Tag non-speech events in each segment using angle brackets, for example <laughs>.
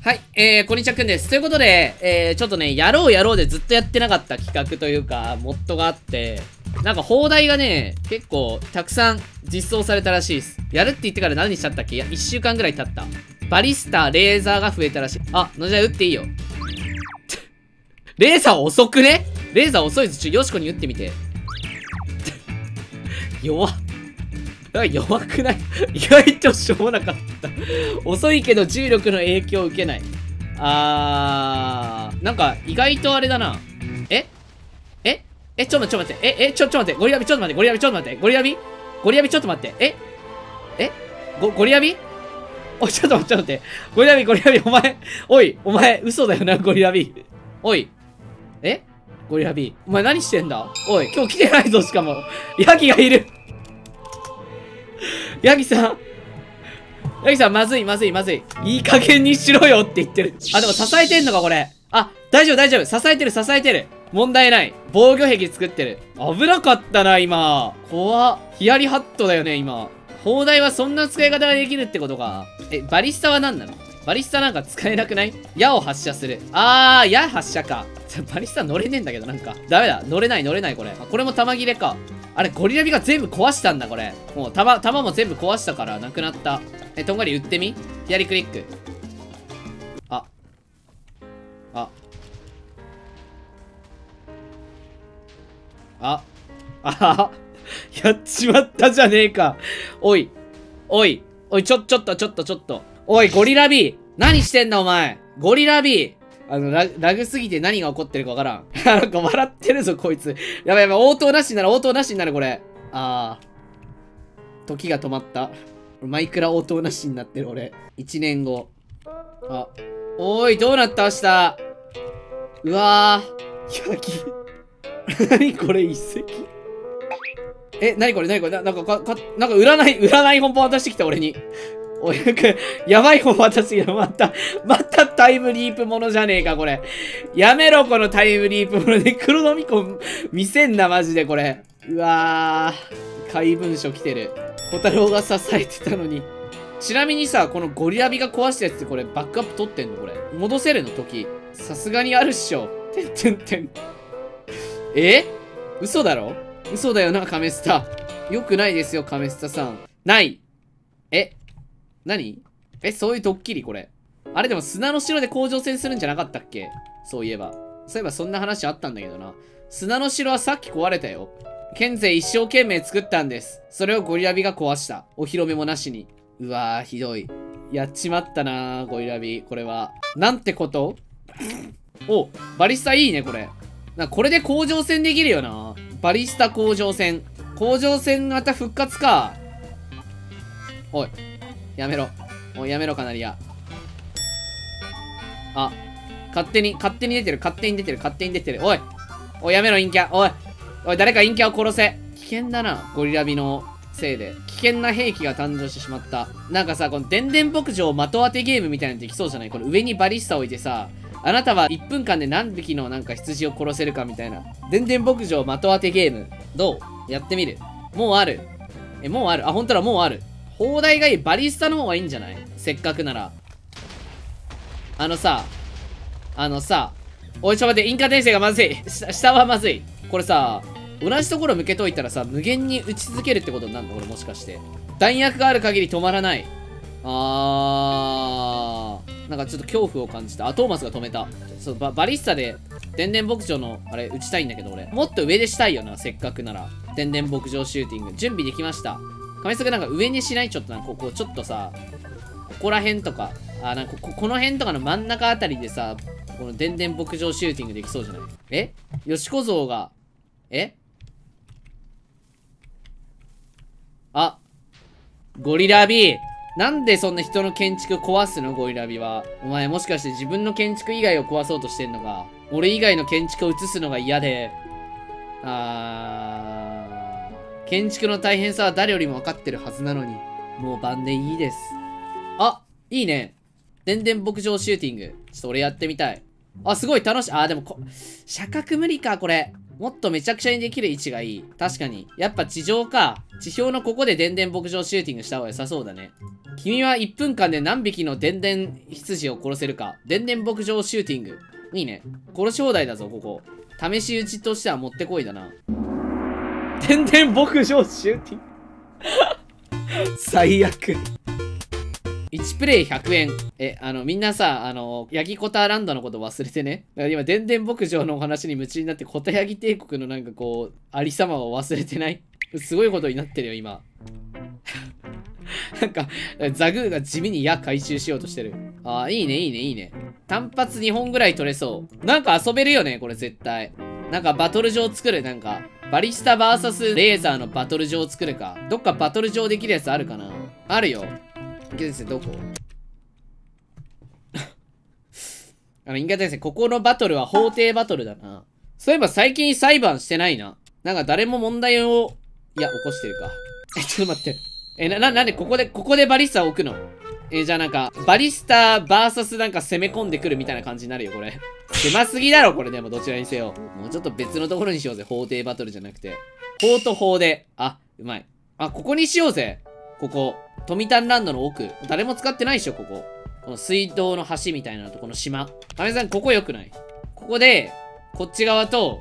はい、えー、こんにちはくんです。ということで、えー、ちょっとね、やろうやろうでずっとやってなかった企画というか、モッドがあって、なんか放題がね、結構たくさん実装されたらしいです。やるって言ってから何しちゃったっけ？いや、1週間ぐらい経った。バリスタ、レーザーが増えたらしい。あ、のじゃ打っていいよ。レーザー遅くね？レーザー遅いです。ちょ、よしこに打ってみて。弱っ。弱くない？<laughs> 意外としょうもなかった。遅いけど重力の影響を受けない。あー、なんか意外とあれだな。え？え？え、ちょっと待って、え、え、ちょ、ちょっと待って。ゴリラビ？ちょっと待って。ゴリラビ？ちょっと待って。ゴリラビ？ゴリラビ？ちょっと待って。え？え？ゴ、ゴリラビ？おい、ちょっと待って、ちょっと待って。ゴリラビ、ゴリラビ、お前、おい、お前、嘘だよな、ゴリラビ。おい。え？ゴリラビ？お前何してんだ？おい、今日来てないぞ、しかも。ヤギがいる。ヤギさん。ヤギさん、まずい、まずい、まずい。いい加減にしろよって言ってる。あ、でも支えてんのか、これ。あ、大丈夫、大丈夫。支えてる、支えてる。問題ない。防御壁作ってる。危なかったな、今。怖っ。ヒヤリハットだよね、今。砲台はそんな使い方ができるってことか。え、バリスタは何なの？バリスタなんか使えなくない？矢を発射する。あー、矢発射か。バリスタ乗れねえんだけど、なんか。ダメだ。乗れない、乗れない、これ。あ、これも弾切れか。あれ、ゴリラビが全部壊したんだ、これ。もう、弾、弾も全部壊したから、なくなった。え、とんがり打ってみ？左クリック。あ。あ。あ。あはは。<laughs> やっちまったじゃねえか。おい。おい。おい、ちょ、ちょっと、ちょっと、ちょっと。おい、ゴリラビー何してんだ、お前ゴリラビーあのラ、ラグすぎて何が起こってるかわからん。<laughs> なんか笑ってるぞ、こいつ。やばいやばい、応答なしになる、応答なしになる、これ。あー。時が止まった。マイクラ応答なしになってる、俺。1年後。あ。おーい、どうなった明日。うわー。ヤギ。<laughs> 何これ、一石。え、なにこれなにこれななんかか、か、なんか占い、占い本番渡してきた俺に。おい、やばい本渡してきた。また、またタイムリープものじゃねえか、これ。やめろ、このタイムリープもので。クロノミコン見せんな、マジで、これ。うわー。怪文書来てる。小太郎が支えてたのに。ちなみにさ、このゴリラビが壊したやつってこれ、バックアップ取ってんのこれ。戻せるの時。さすがにあるっしょ。てんてんてん。え？嘘だろ？嘘だよな、カメスタ。よくないですよ、カメスタさん。ない。え？何？え、そういうドッキリ？これ。あれでも砂の城で甲状腺するんじゃなかったっけ？そういえば。そういえばそんな話あったんだけどな。砂の城はさっき壊れたよ。ケンゼ一生懸命作ったんです。それをゴリラビが壊した。お披露目もなしに。うわー、ひどい。やっちまったな、ゴリラビ。これは。なんてこと？お、バリスタいいね、これ。なこれで甲状腺できるよな。バリスタ甲状腺。甲状腺型復活か。おい。やめろ。おい、やめろ、カナリア。あ、勝手に、勝手に出てる、勝手に出てる、勝手に出てる。おい。おい、やめろ、陰キャ。おい。おい、誰か陰キャを殺せ。危険だな、ゴリラビのせいで。危険な兵器が誕生してしまった。なんかさ、この電電牧場的当てゲームみたいなのできそうじゃない？これ上にバリスタ置いてさ、あなたは1分間で何匹のなんか羊を殺せるかみたいな。電電牧場的当てゲーム。どう？やってみる。もうある。え、もうある。あ、本当だ、もうある。砲台がいい。バリスタの方がいいんじゃない？せっかくなら。あのさ、あのさ、おいちょ待って、インカ転生がまずい。下はまずい。これさ、同じところ向けといたらさ、無限に打ち続けるってことになるの？これもしかして。弾薬がある限り止まらない。あー。なんかちょっと恐怖を感じた。あ、トーマスが止めた。そう、ババリスタで、電電牧場の、あれ、打ちたいんだけど、俺。もっと上でしたいよな、せっかくなら。電電牧場シューティング。準備できました。亀坂なんか上にしないちょっとなんか、ここ、ちょっとさ、ここら辺とか、あ、なんかこ、この辺とかの真ん中あたりでさ、この電電牧場シューティングできそうじゃない？え？吉小僧が、え？あ、ゴリラビー。なんでそんな人の建築壊すの？ゴリラビは。お前もしかして自分の建築以外を壊そうとしてんのか？俺以外の建築を移すのが嫌で。あー。建築の大変さは誰よりも分かってるはずなのに。もう晩でいいです。あ、いいね。電電牧場シューティング。ちょっと俺やってみたい。あ、すごい楽しい。あ、でもこ、車角無理か、これ。もっとめちゃくちゃにできる位置がいい。確かに。やっぱ地上か。地表のここで電電牧場シューティングした方が良さそうだね。君は1分間で何匹の電電羊を殺せるか。電電牧場シューティング。いいね。殺し放題だぞ、ここ。試し撃ちとしてはもってこいだな。電電牧場シューティング。最悪。1プレイ100円。え、あの、みんなさ、あの、ヤギコタランドのこと忘れてね。だから今、電電牧場のお話に夢中になって、コタヤギ帝国のなんかこう、ありさまを忘れてないすごいことになってるよ、今。<laughs> なんか、ザグーが地味に矢回収しようとしてる。ああ、いいね、いいね、いいね。単発2本ぐらい取れそう。なんか遊べるよね、これ絶対。なんかバトル場作る、なんか。バリスタ VS レーザーのバトル場を作るか。どっかバトル場できるやつあるかな？あるよ。先生、どこ？<laughs> あの、インガ先生、ここのバトルは法廷バトルだな。そういえば最近裁判してないな。なんか誰も問題を、いや、起こしてるか。え、<laughs> ちょっと待って。え、な、な、なんでここで、ここでバリスタを置くの？えじゃあなんか、バリスタ VS なんか攻め込んでくるみたいな感じになるよ、これ。狭すぎだろ、これでも、どちらにせよ。もうちょっと別のところにしようぜ、法廷バトルじゃなくて。法と法で。あ、うまい。あ、ここにしようぜ。ここ。富丹ランドの奥。誰も使ってないでしょ、ここ。この水道の橋みたいなとこの島。アメさん、ここ良くない？ここで、こっち側と、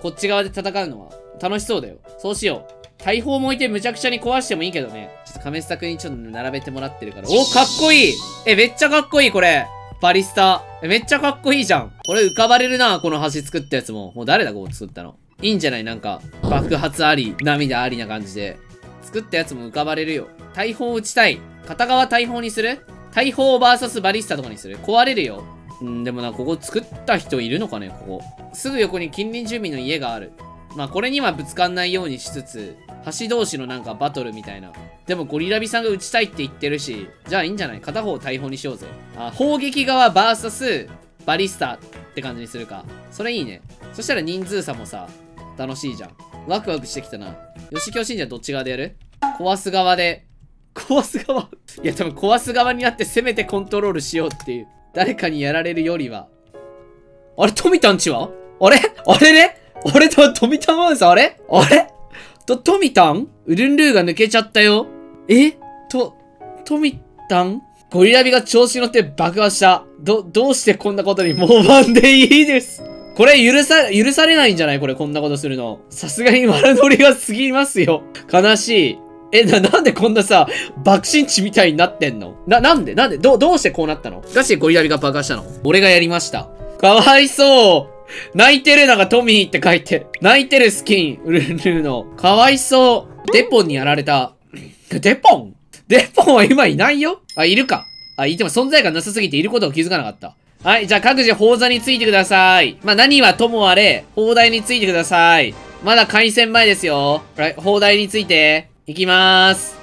こっち側で戦うのは楽しそうだよ。そうしよう。大砲も置いてむちゃくちゃに壊してもいいけどね。ちょっと亀下くんにちょっと並べてもらってるから。おかっこいいえ、めっちゃかっこいい、これ。バリスタ。めっちゃかっこいいじゃん。これ浮かばれるな、この橋作ったやつも。もう誰だ、ここ作ったの？いいんじゃない？なんか、爆発あり、涙ありな感じで。作ったやつも浮かばれるよ。大砲撃ちたい。片側大砲にする？大砲 VS バリスタとかにする？壊れるよ。んでもな、ここ作った人いるのかねここ。すぐ横に近隣住民の家がある。まあ、これにはぶつかんないようにしつつ、橋同士のなんかバトルみたいな。でもゴリラビさんが撃ちたいって言ってるし、じゃあいいんじゃない片方を大砲にしようぜ。あ、砲撃側 VS バリスタって感じにするか。それいいね。そしたら人数差もさ、楽しいじゃん。ワクワクしてきたな。吉京信者どっち側でやる？壊す側で。壊す側？いや多分壊す側になってせめてコントロールしようっていう。誰かにやられるよりは。あれ富田んちは？あれ？あれね？あれと富田マウスあれ？あれ？と、トミタンウルンルーが抜けちゃったよ。え？と、トミタンゴリラビが調子乗って爆破した。ど、どうしてこんなことにもう番でいいです。これ許さ、許されないんじゃない？これこんなことするの。さすがに丸乗りが過ぎますよ。悲しい。え、な、なんでこんなさ、爆心地みたいになってんの？な、なんで？なんで？ど、どうしてこうなったの？ガチでゴリラビが爆破したの俺がやりました。かわいそう泣いてるのがトミーって書いて。泣いてるスキン、ウルルーの。かわいそう。デポンにやられた。デポン？デポンは今いないよあ、いるか。あ、いても存在感なさすぎていることを気づかなかった。はい、じゃあ各自砲座についてください。まあ、何はともあれ、砲台についてください。まだ開戦前ですよ。はい、砲台について。いきまーす。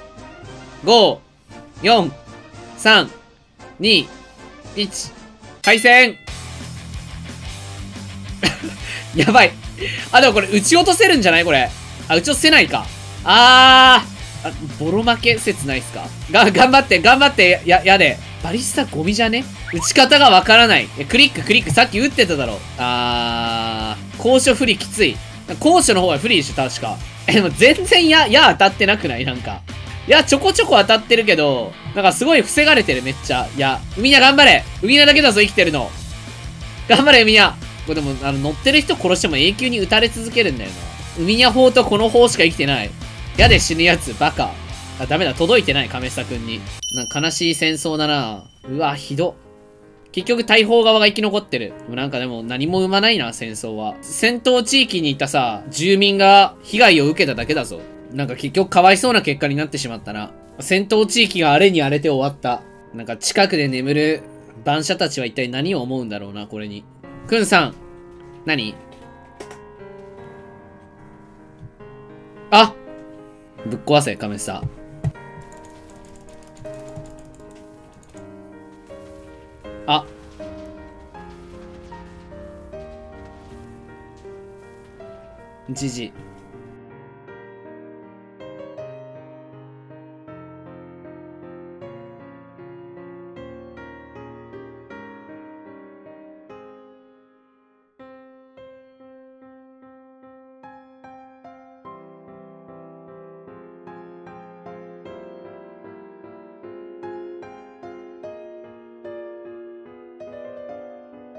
5、4、3、2、1、開戦 <laughs> やばい。あ、でもこれ、撃ち落とせるんじゃないこれ？あ、撃ち落とせないか。あー。あ、ボロ負け説ないっすか？が、頑張って、頑張って、や、やで。バリスタゴミじゃね？撃ち方がわからない。クリック、クリック、さっき撃ってただろ。あー。高所不利きつい。高所の方が不利でしょ、確か。え、でも全然や、や当たってなくない？なんか。いや、ちょこちょこ当たってるけど、なんかすごい防がれてる、めっちゃ。いや、みんな頑張れみんなだけだぞ、生きてるの。頑張れ、みんな。これでも、あの、乗ってる人殺しても永久に撃たれ続けるんだよな。海ニャ砲とこの砲しか生きてない。矢で死ぬやつ、バカ。あ、ダメだ、届いてない、亀下くんに。なんか悲しい戦争だなうわ、ひど。結局大砲側が生き残ってる。でもなんかでも何も生まないな、戦争は。戦闘地域にいたさ、住民が被害を受けただけだぞ。なんか結局かわいそうな結果になってしまったな。戦闘地域が荒れに荒れて終わった。なんか近くで眠る番者たちは一体何を思うんだろうな、これに。くんさん。何？あぶっ壊せ、亀さ。あ。じじ。